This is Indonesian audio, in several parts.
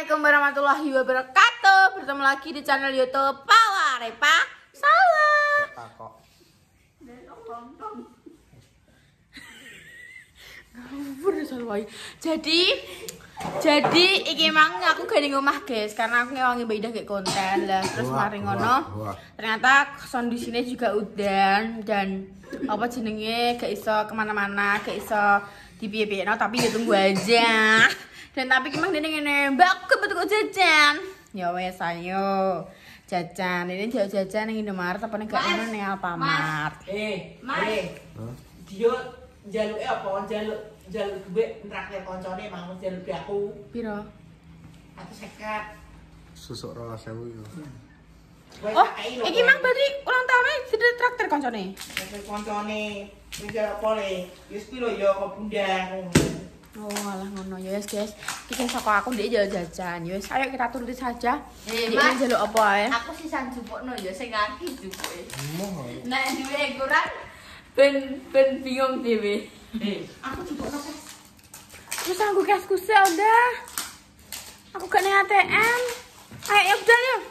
Assalamualaikum warahmatullahi wabarakatuh. Bertemu lagi di channel youtube Pawa Repa Salah Salwai. Jadi jadi iki mang aku gak ning omah guys karena aku ngewangi beda kayak konten. Lah terus mari ngono. ternyata kondisinya juga udan dan apa jenenge gak iso ke mana-mana gak iso di piye no tapi ya tunggu aja dan tapi kimang dene ngene mbak aku kebetul jajan ya wes ayo jajan ini jauh jajan ning Indomaret apa ning gak ono ning Alfamart Eh, Mas. eh. Dia njaluke apa? Njaluk njaluk duit traktir koncone mau njaluk duit aku. piro Aku seket. susuk rola sewu yo Kowe Oh, iki mang berarti ulang tahunnya sudah traktir koncone. Traktir koncone. Wis njaluk pole. Wis piro ya kok bundang. Oh, alah ngono ya wes guys. Iki saka aku ndek jajan jajan. Ya wes ayo kita turuti saja. Eh, Mas. njaluk apa ae? Aku sih sang jupukno ya sing kaki jupuke. Nek duwe kurang ben ben bingung dhewe. Eh, aku juga napa? Terus aku kasku udah. Aku gak ning ATM. Ayo ya budal yuk.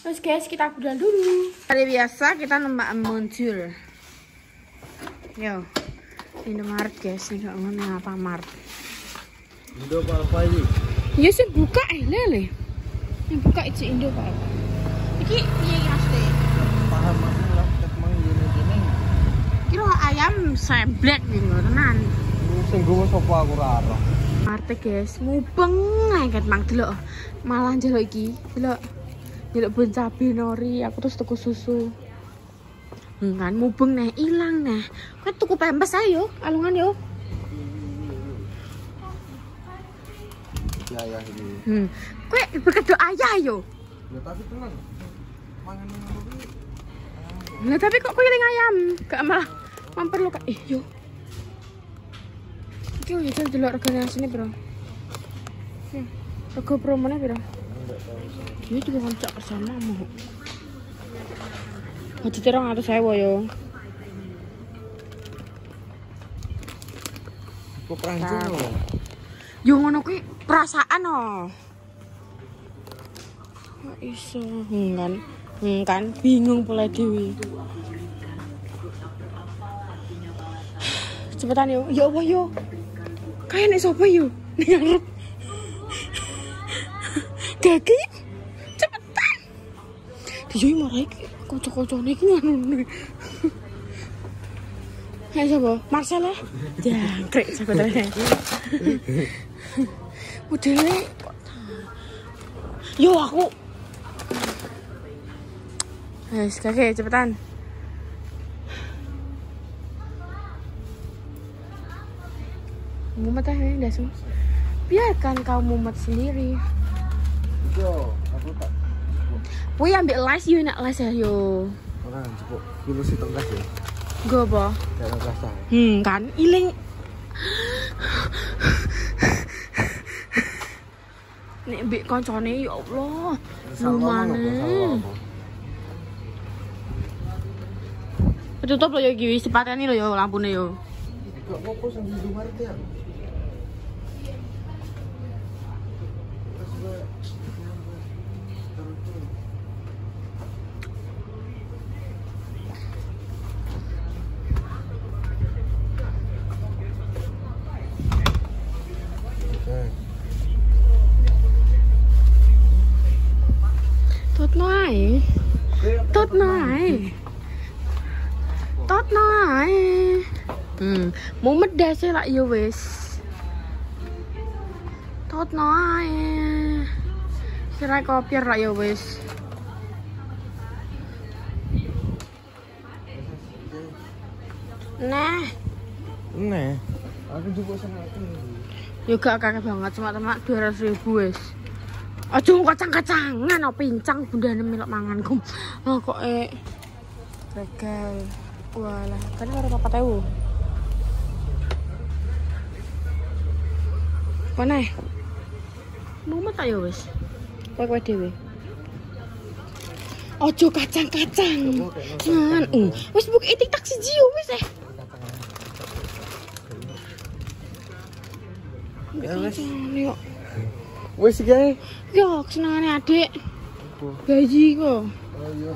Terus guys, kita budal dulu. Hari biasa kita nembak muncul. Yo. Indomaret guys, ini gak ngono apa Mart. Indo apa iki Ya sih buka eh lele. Ini buka itu Indo Pak. Iki piye iki maksudnya? paham aku lah tek mang ngene kene Kira ayam seblek gitu tenan. sing gowo sapa aku ora ora Marte guys, mubeng ngeket mang delok. Malah njaluk iki, delok. Njaluk bon cabe nori, aku terus tuku susu. Engan mubeng nih, ilang nih. Kan tuku pempes ayo, alungan yo. Ya ya iki Hmm. Kowe ayah yo. ya tapi tenan mangan ngono kuwi Lah tapi kok kowe ning ayam? Gak malah mampir lo kak. Eh yo. Iki yo jajal delok regane asine, Bro. Hmm. Rego promone piro? Ini juga koncak bersama mau. Aja terong atau sewa yo. kok perancung lho Yo ngono kuwi perasaan oh. Iso Hmm, kan? Kan bingung pula dewi. Cepetan yo. Ya apa? Kayak nek sapa yo? Ning ngarep. Gagi. Cepetan. Dia marai kocok-kocokne iki ngono. Hai sapa? Marcel ya? Jangkrik sakutane. Modelnya Yo aku. Guys, kakek cepetan. Mumet aja ini dasmu. Biarkan kau mumet sendiri. yo aku tak Wih ambil las yo nak las ya yo. ora cepuk kulo si tengkas ya Gue apa? kayak tengkas ta Hmm kan iling. Nek mbek koncone ya Allah. Lumane. Tutup lo yo iki wis dipateni lo lampune yo. Sing di ya. Tot ae. Tot ae. Tot ae. Hmm, mumet dase lak yo wis. Tot ae. Sirai kopiar lak yo wis. Nah, Nih, aku juga sama aku. gak kakek banget cuma temak 200 ribu wis. Aduh kacang-kacangan oh pincang bunda milok mangan kum. Oh kok eh regal. Walah, kan karo papa tahu. Mana? Mau tak ya wis. Kowe kowe dhewe. Ojo kacang-kacang. Jangan. Uh, wis buka TikTok siji yo wis eh. Ya wis. Wes iki ae. Yo, kesenangane adik. Apa? Gaji kok. Oh iya.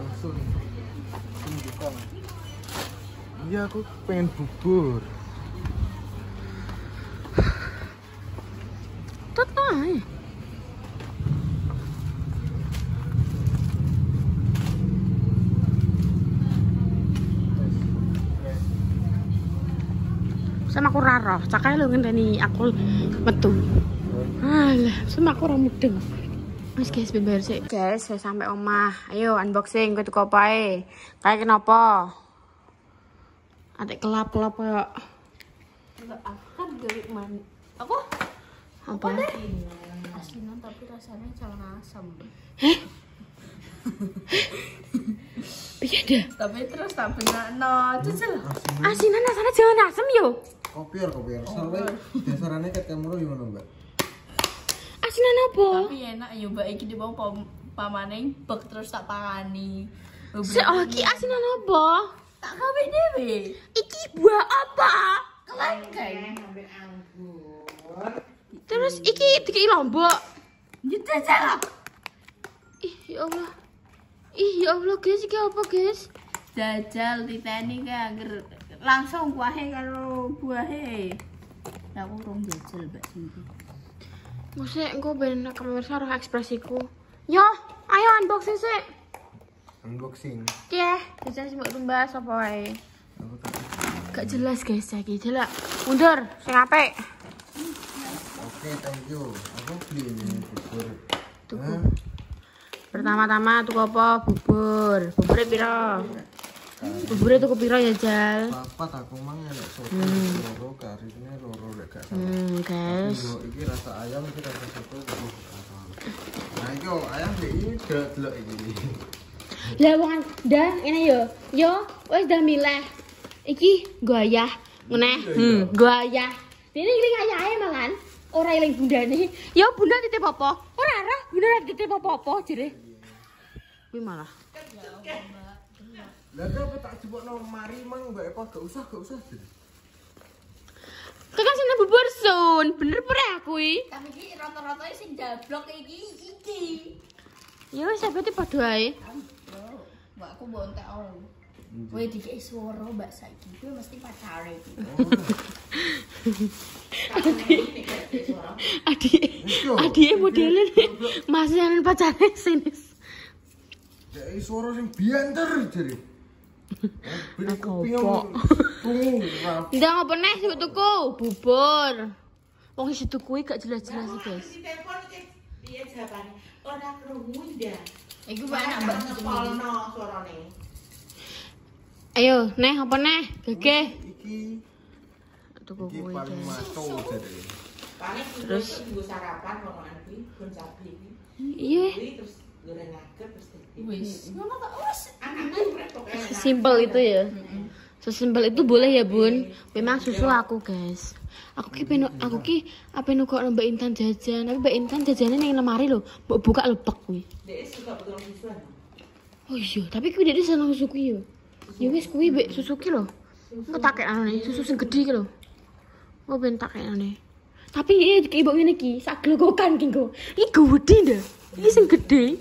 Iya, aku pengen bubur. Tetep ae. Sama aku raro, cakai lo ngenteni aku metu. Alah, sama aku ora mudeng. Mas guys, ben bayar sih. Guys, saya sampai omah. Ayo unboxing gue tuku apa. Kayak kenapa? Adek kelap-kelap ya. Aku kan gawe man. Apa? Apa? Asinan tapi rasanya calon asam. Iya dah. Tapi terus tak benar no, jujur. Asinan rasanya jangan asem yo. Kopior, kopior. Soalnya dasarannya ket kamu gimana, Mbak? Asinan apa? Tapi enak ya mbak iki di bawah pam pamaning bek terus tak pangani. Se oh ki asinan apa? Tak gawe dhewe. Iki buah apa? Kelengkeng. Terus iki dikei lombok. Jajal. Ih, ya Allah. Ih, ya Allah, guys, iki apa, guys? Jajal titeni ka anger langsung kuahe karo buahe. Lah aku rong jajal mbak Cindy. Maksudnya engko ben pemirsa roh ekspresiku. Yo, ayo unboxing sih. Unboxing. Oke, jajan sih mbak tumbas apa wae. Gak jelas guys, lagi jelek. Mundur, sing apik. Oke, thank you. Aku beli ini bubur. Tuku. Hah? Pertama-tama tuku apa? Bubur. Buburnya piro? Buburnya tuku piro ya, Jal? Papat aku mang enak soto loro karine loro lek gak salah. Hmm, guys. Iki rasa ayam iki rasa soto. Nah, ayam ini delok iki. Lah wong dah ngene yo. Yo, wis dah milih. Iki goyah. Ngene. Hmm, goyah. Dene iling ayahe malan. Ora iling bundane. Yo bunda titip apa? Ora ora, bunda ora titip apa-apa jere. Kuwi malah. Lah kok apa tak jebokno mari mang Mbak Eko gak usah gak usah. Kakak sini bubur sun. Bener pura kuwi. Tapi iki rata-rata sing dablok iki iki. Ya wis berarti padha ae. Mbak aku bontek ora. Kowe dikek swara mbak saiki kuwi mesti pacare iki. Adik. Iya. Adik modelen masih anan pacare sini. Dek suara sing bianter jere. Ben Aku kuping opo? Tungu. ra- Ndak apa neh sik tuku bubur. Wong isi tuku gak jelas-jelas sih, guys. Di telepon iki piye jawabane? Ora krungu mbak suarane. Ayo, neh apa neh? Gege. Iki Tuku iki kuwi, paling guys. maco jere. Paling Terus? nggo sarapan gon. Iya. Kuwi terus goreng nugget terus dadi. Wis. Ngono kok wis. Anakku urip kok enak. Simpel itu ya. Sesimpel itu boleh ya, Bun. Memang susu aku, guys. Aku ki pengen aku ki apa nukok Mbak Intan jajan, tapi Mbak Intan jajannya ning lemari lho. Mbok buka lebek kuwi. Oh iya, tapi kuwi dia seneng susu kuwi yo. Ya wis kuwi mbek susu ki lho. Engko tak anane, susu sing gedhe ki lho. Oh ben tak. Tapi iki iki mbok ngene iki, sak glokokan ki engko. Iki gede ndak? Iki sing gedhe.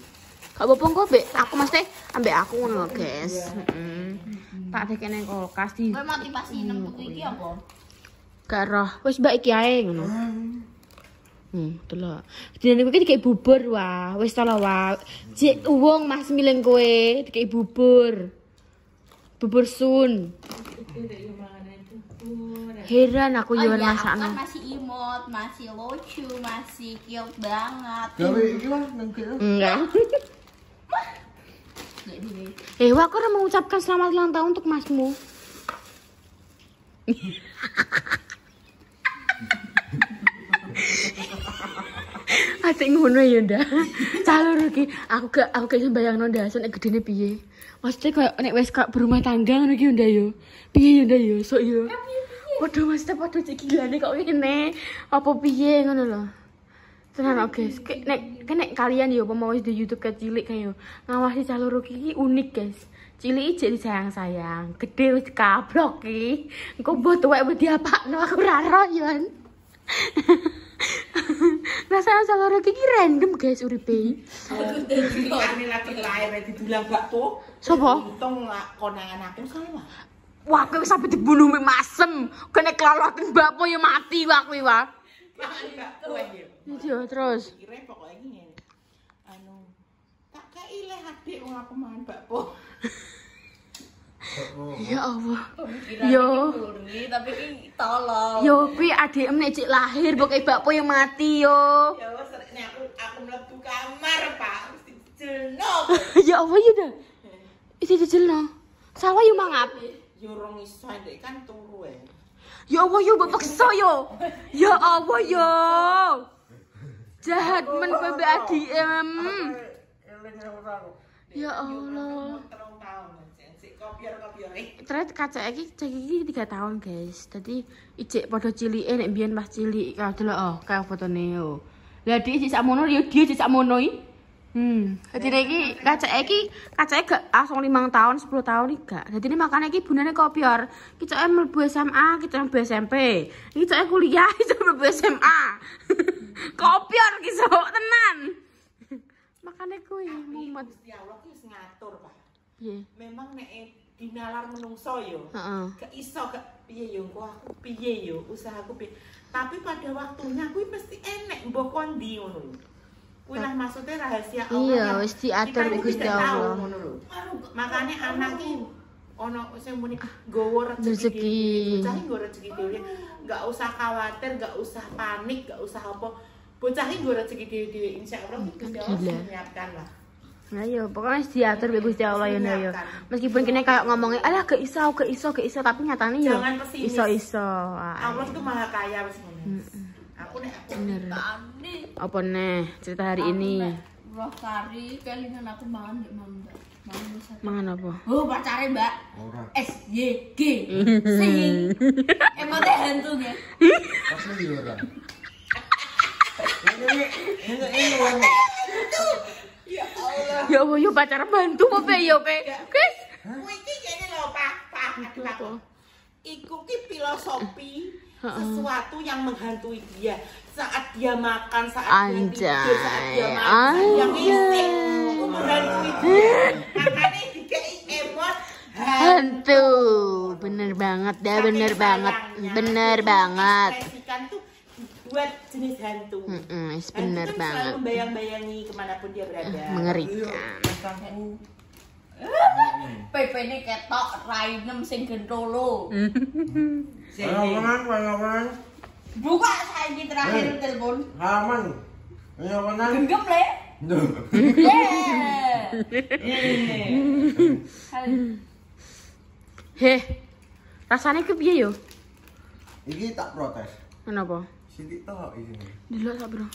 Gak apa-apa engko mbek aku mesti ambek aku ngono guys. Heeh. Tak dek nang kulkas di Kowe motivasi nem tuku iki apa? gak roh. Wis mbak iki ae ngono. Hmm, delok. Dene kuwi dikek bubur wah, wis to wah. Jek wong Mas milih kowe dikek bubur. Bubur sun. Heran aku yo Oh iya, kan masih imut, masih lucu, masih cute banget. Gawe iki lah nang kene. Enggak. Eh, wah, aku udah mengucapkan selamat ulang tahun untuk masmu. Asik ngono ya ndak. Calon iki aku gak aku gak sembayang no ndak nek gedene piye. Maksudnya kayak nek wis kak berumah tangga ngono iki ndak yo. Piye yo ndak yo, sok yo. Waduh maksudnya padha cek gilane kok ngene. Apa piye ngono lho. Tenan oke, guys. Nek nek kalian yo mau wis di YouTube kayak cilik kayak. Ngawasi calon iki unik, guys. Cilik jadi sayang-sayang, gede wis kablok iki. Engko mbok tuwek mbok diapakno aku ora ro yo. Rasanya salah iki random guys uripe. Ini lagi lahir dibilang gak tuh. Sopo? Untung lah konangan aku salah. Wah, kowe sampe dibunuh masem. Kene keloloten bapakmu ya mati wah wah. Iya, terus. Kira pokoknya gini. Anu tak kei leh adik wong aku bakpo. Ya Allah. Yo. iki murni, tapi iki tolong. Yo, kuwi adekmu nek cek lahir pokoke bapakmu yang mati yo. Ya wes nek aku aku mlebu kamar, Pak. Mesti jelno. ya Allah ya dah. Isi dijelno. Salah yo mangap. Yo rong iso ndek kan turu e. Ya Allah mbok peksa yo. Ya Allah yo. Jahat men kowe mbek adiem. Ya Allah. Terus kaca iki cek iki 3 tahun, guys. Dadi ijek padha cilike nek mbiyen pas cilik kalau delok oh, kayak fotone yo. Lah dia cek sakmono yo dia cek sakmono iki. Hmm, nek iki kaca iki kacake gak langsung 5 tahun, 10 tahun iki gak. Dadi ini makane iki bunane kopior. Iki cek mlebu SMA, cek mlebu SMP. Iki cek kuliah, iki mlebu SMA. kopior iki sok tenan. makane kuwi mumet. Gusti Allah ki wis ngatur, Pak. Piye? Memang nek e dinalar menungso yo. Heeh. Gak iso gak piye yo aku piye yo usahaku piye. Tapi pada waktunya kuwi mesti enek mbok kondi ngono. Kuwi lah maksudnya rahasia Allah. Iya, yang wis diatur kita Gusti tidak tahu, Allah. Makanya anak ki ono sing muni nggawa rezeki. Rezeki. Bocah nggawa rezeki dhewe. Enggak usah khawatir, enggak usah panik, enggak usah apa. Bocah ki nggawa rezeki dhewe-dhewe insyaallah Gusti Allah menyiapkan lah. Nah yo, pokoknya wis diatur mbek Gusti Allah ya yo. Meskipun kene kayak ngomongnya, alah gak iso, gak iso, gak iso, tapi nyatane yo Jangan pesimis. iso-iso. Allah itu maha kaya wis ngono. Aku nek aku. Apa nih cerita hari ini? Roh kari kelingan aku mangan. Mangan apa? Oh, pacare, Mbak. S Y G. Sing. Emote hantu ya. Asli ora. Ya Allah, yo pacar bantu apa yo pe? Guys. Kuwi iki kene lho, Pak. Pak, Pak. Iku ki filosofi sesuatu yang menghantui dia saat dia makan, saat dia tidur, saat dia Anjay. makan, saat dia ngising, Anjay. itu. Makanya dikei emot Hantu. Bener banget dah, bener banget. Bener banget. Tuh buat jenis hantu. Heeh, wis Hantu bener kan banget. selalu membayang-bayangi ke mana pun dia berada. Mengerikan. PP ini ketok rainem sing gentolo. Ayo kawan, Buka saiki terakhir telepon. Aman. Ayo kawan. Genggam le. Heh. Rasanya kepiye yo? Iki tak protes. Kenapa? Sidik tok iki. Delok sak bro.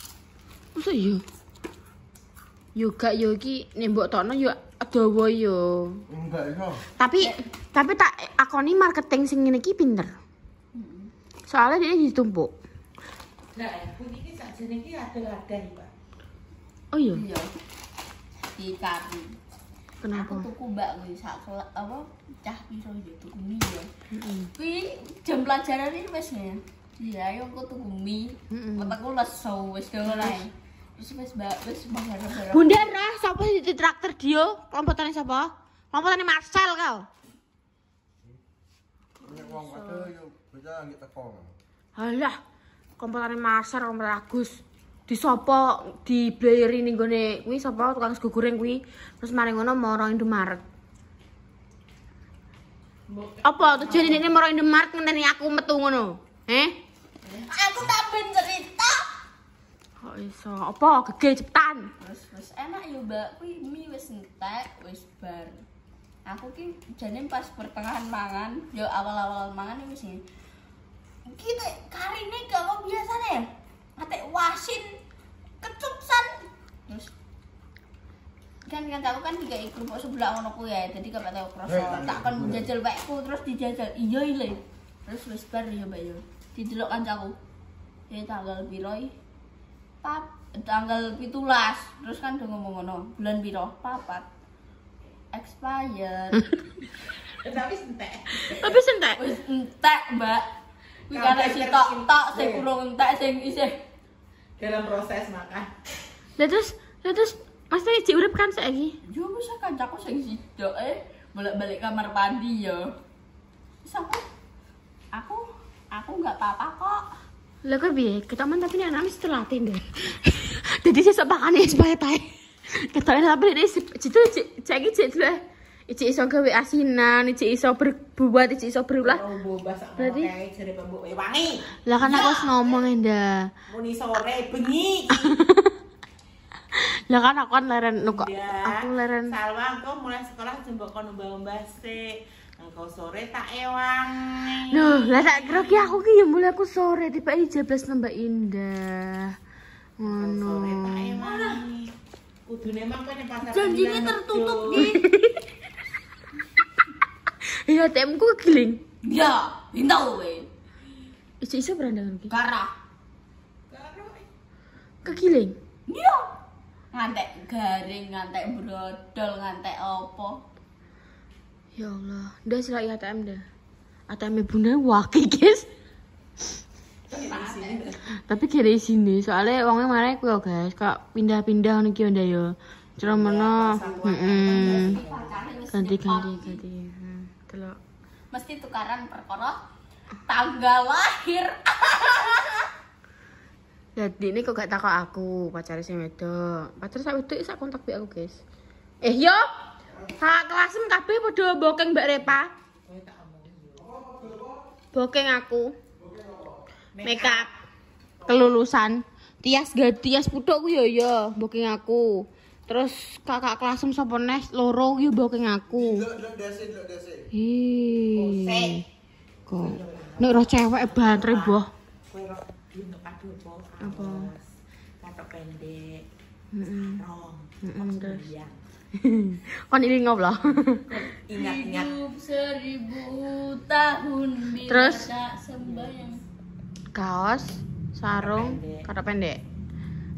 Masa iya? Yo gak yo iki nek mbok tokno yo dawa yo. Enggak iso. Tapi tapi tak akoni marketing sing ngene iki pinter. Soalnya dia ditumpuk. Nah, kuwi iki sakjane iki ada ladang, Pak. Oh iya. iya. Di kari. Kenapa? Aku tuku mbak kuwi sak apa cah piro yo tuku mie yo. Heeh. Kuwi jam pelajaran ini wis ya. Iya, ayo aku tuku mie. Mm-mm. Mataku lesu wis dolai. Terus wis mbak wis bareng-bareng. Bunda Rah, sapa sing di traktor dia? Kelompokane sapa? Kelompokane Marcel kau. Nek wong kado yo bocah nggih teko. Alah, kelompokane Marcel kelompok Agus. Di sapa di blayeri ning gone kuwi sapa tukang sego goreng kuwi. Terus mari ngono moro Indomaret. Apa tujuan ini moro Indomaret ngenteni aku metu ngono? Eh? Aku tak ben cerita. Kok iso? Apa gege cepetan? Terus wis enak yo mbak, kuwi mie wis entek, wis bar. Aku ki jane pas pertengahan mangan, yo awal-awal mangan ini. Kita karine kalau biasa nih, ate wasin kecupsan. Terus kan kan aku kan tiga kerupuk sebelah ngono kuwi ya, jadi gak tau kroso. Tak kon jajal wekku terus dijajal. Iya ile. Terus wis bar yo mbak yo. Didelok kancaku. Ya tanggal piro iki? pap tanggal pitulas terus kan udah ngomong ngono bulan piro papat expired Tapi entek. Tapi sentek. wis entek mbak kuwi karek si tok tok sing kurang entek sing isih dalam proses makan. Lah terus, lah terus Mas Teh cek urip kan saiki? Yo bisa kancaku sing sidok eh bolak-balik kamar mandi ya. Wis aku aku aku nggak apa-apa kok. Lah kok piye? Ketaman tapi ini anak mesti terlatih deh. Jadi saya sok pakane supaya tae. Ketoknya tapi ini situ cek iki cek dulu. Ici iso gawe asinan, ici iso berbuat, ici iso berulah. Berarti- jare Mbok wangi. Lah kan aku harus ngomong Enda. Muni sore bengi. Lah kan aku kan leren nuko. Ya. Aku leren Salwa engko mulai sekolah jembok kon mbah-mbah sik. Engko sore tak ewang. Loh, lah tak kira ki aku ki ya mulai aku sore tiba ini jablas nambah indah. Ngono. Sore tak ewang. Kudune emang kene pasar. Janjinya Kendang tertutup nih. Iya, temku kegiling. Ya, bintau we. Ici iso berandangan ki. Garah. Kegiling. Iya. Ngantek garing, ngantek brodol, ngantek opo. Ya Allah, udah sila ATM dah. ATM bunda wakil guys. Tapi kira di sini, soalnya uangnya marah aku ya guys, kak pindah-pindah nih kyo ya. Cara mana? Ganti ganti ganti. Telok. Mesti tukaran perkara tanggal lahir. Jadi ini kok gak takut aku pacarnya sing wedok. Pacar sak wedok sak kontak bi aku guys. Eh yo, sak kelasem kabeh padha bokeng Mbak Repa. Bokeng aku. Makeup. Kelulusan. Tias gak tias putuk ku yo yo booking aku. Terus kakak kelasem sapa nes loro ku yo booking aku. Ih. Kok nek roh cewek boh. Kowe ro untuk padu apa? Apa? Katok pendek. Heeh. Rong. Heeh, terus. Iya. Kon ini ngobrol. Ingat-ingat Hidup seribu tahun bila Terus? tak sembayang. Kaos, sarung, kata pendek.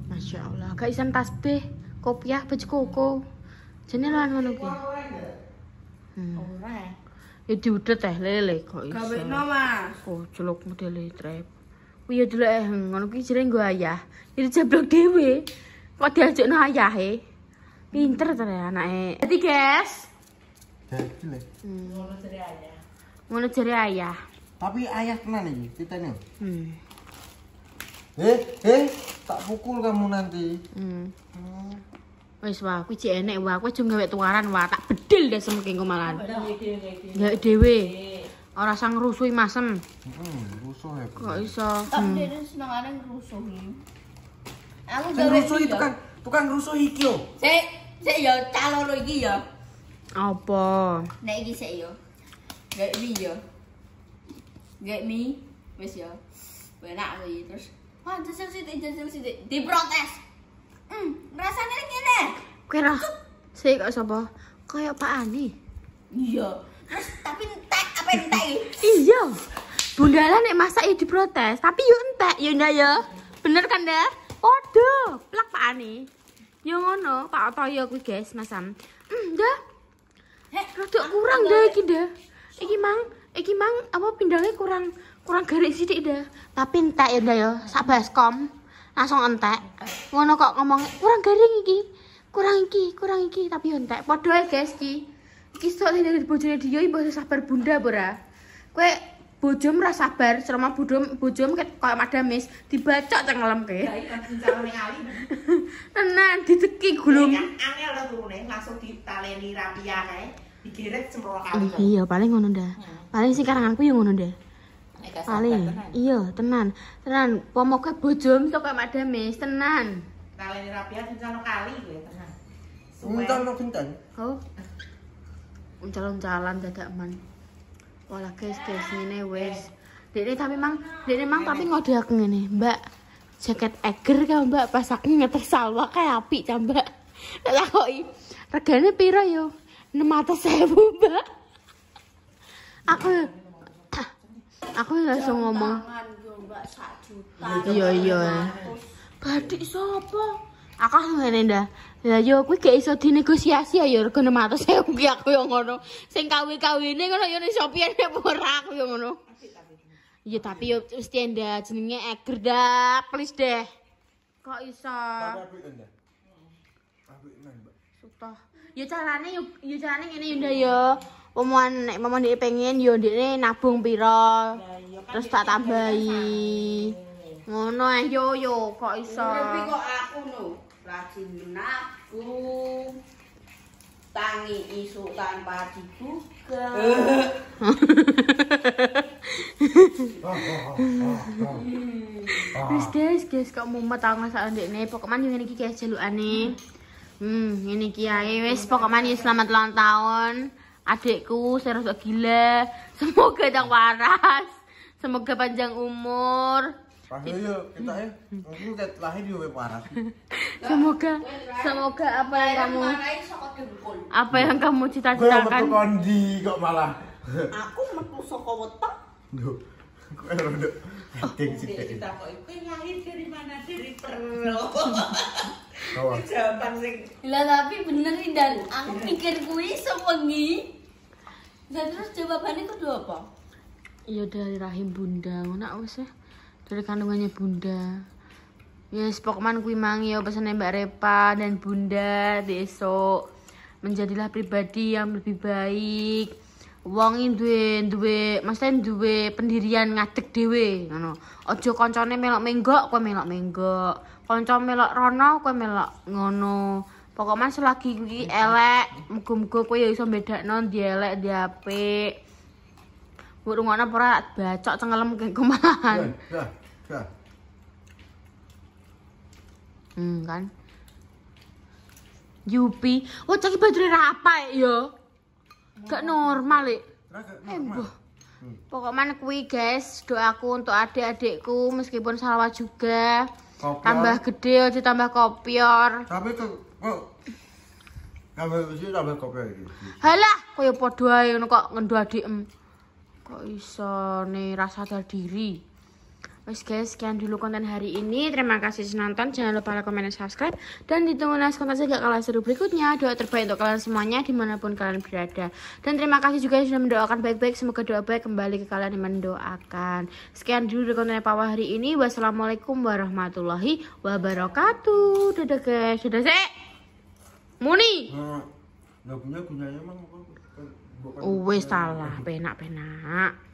Masya Allah, gak isan tasbih, kopiah, baju koko. Jadi lan ngono ki. Hmm. ora. Ya diudet teh lele kok iso. Gawe Mas. Oh, celuk modele trap. Kuwi ya dulu eh ngono ki jenenge nggo ayah. Jadi jeblok dhewe. Kok diajakno ayahe. Pinter to ya anake. Jadi guys, Jadi le. Ngono jere aja. ngono jare ayah. Tapi ayah tenan iki ceritanya. Hmm. Eh, eh, tak pukul kamu nanti. Hmm. Wis wah, kuwi cek enek wah, kowe aja gawe tuaran wah, tak bedil deh semengke engko malan. Ya dhewe. Ora sang ngrusui masem. Heeh, rusuh ya. Kok iso? Tapi Hmm. dia senengane ngerusuh nih. Aku Sing gawe rusuh itu kan tukang rusuh iki lho. Sik, sik ya calon iki ya. Apa? Nek iki sik ya. Gak mie ya. Gak mie wis ya. Enak kuwi terus. Wah, jajal sithik, jajal sithik. Diprotes. Hmm, rasane ngene. Kowe roh. Sik kok sapa? Kayak Pak Ani. Iya. Terus tapi entek apa entek? Iya. Bundalan nek masak ya diprotes, tapi yo entek yo ndak ya. Bener kan, Dah? Podo, plak Pak Ani. Yo ngono, Pak Otoyo kuwi guys, Masam. Hmm, dah. Rodok kurang dah iki dah. Iki mang, iki mang apa pindangnya kurang kurang garis sithik dah. Tapi entek ya dah ya, sak baskom. Langsung entek. Ngono kok ngomong kurang garing iki. Kurang iki, kurang iki, tapi entek. Padha ae guys iki. Iki soalnya dari bojone dia ibu sabar bunda bora. Kowe bojom ra sabar, selama bojom bojom ket koyo madamis dibacok cengelem ke. Ya ikan cincang ning ali. Tenan diteki gulung. Angel to turune langsung ditaleni rapia kae. Digeret semprono kali. Iya, paling ngono dah. Paling sing karanganku yo ngono dah. Paling, iya tenan, tenan. Pomoke bojom sok kayak madamis, tenan. Taleni rapia cincang kali kowe tenan. Untal no genten. Oh, uncal-uncalan dadak man. Walah guys, guys ini wes. Dene tapi mang, dene mang tapi ngode aku ngene, Mbak. Jaket eger kan Mbak pas aku ngeter salwa kayak api Mbak. Tak takoki. Regane piro yo? 600.000, Mbak. Aku aku langsung ngomong. Iya iya. Badik sapa? Aku ngene ndah. Lah yo kuwi gak iso dinegosiasi ya rego 600.000 kuwi aku yo ngono. Sing kawi-kawine ngono yo ning Shopee nek ora aku yo ngono. Iya tapi yo mesti ndak jenenge Eger dah, please deh. Kok iso? Tapi ya? Sutoh. Ya carane yo ya carane ngene yo ndak yo. Pemuan nek pemuan dhek pengen yo ndekne nabung pira. Terus tak tambahi. Ngono ae yo yo kok iso. Tapi kok aku no rajin menabung. Tangi isu tanpa dibuka. Ah. Wis guys, guys kok mumet aku ngrasakno ndekne. Pokoknya yo ngene iki guys jalukane. Hmm, ngene iki ae wis pokoknya yo selamat ulang tahun adikku sing rada gila. Semoga tak waras. Semoga panjang umur. Padahal yo kita ya, aku lahir parah. Semoga semoga apa yang kamu apa yang kamu Gue cita-citakan kondi kok malah. Aku metu saka wetok. Duh. Gue acting sih. Dek ditakoki, "Kowe lahir dari mana? Dari perut." Oh, Jawaban sing Lah tapi bener nih dan aku pikir kuwi sewengi. Dan terus jawabannya itu apa? Iya dari rahim bunda, ngono wis ya. Dari kandungannya bunda. Yes, pokoknya kuwi mang ya pesannya Mbak Repa dan Bunda besok menjadilah pribadi yang lebih baik. Wong iki duwe duwe maksudnya duwe pendirian ngadeg dhewe ngono. Aja kancane melok menggok, kowe melok menggok. Kanca melok rono, kowe melok ngono. Pokoknya selagi kuwi elek, muga-muga kowe ya iso bedakno ndi elek ndi apik. Mbok rungokno apa ora bacok cengelem ya. Hmm kan. Yupi, oh caki baterai apa ya? Gak normal, Lek. Raga Eh, normal. boh. Pokoknya kuwi guys, doaku untuk adik-adikku meskipun salawat juga. Kopior. Tambah gede aja tambah kopior. Tapi kok Tambah sih tambah kopi iki. Halah, kaya padha ae ngono kok ngendo adikem. Kok iso nih rasa sadar diri. Wes guys, sekian dulu konten hari ini. Terima kasih sudah nonton. Jangan lupa like, comment, dan subscribe. Dan ditunggu next konten saya gak kalah seru berikutnya. Doa terbaik untuk kalian semuanya di mana pun kalian berada. Dan terima kasih juga sudah mendoakan baik-baik. Semoga doa baik kembali ke kalian yang mendoakan. Sekian dulu dari konten Pawa hari ini. Wassalamualaikum warahmatullahi wabarakatuh. Dadah guys. Dadah sih. Muni. Nah, lagunya gunanya emang apa? Wis salah, penak-penak.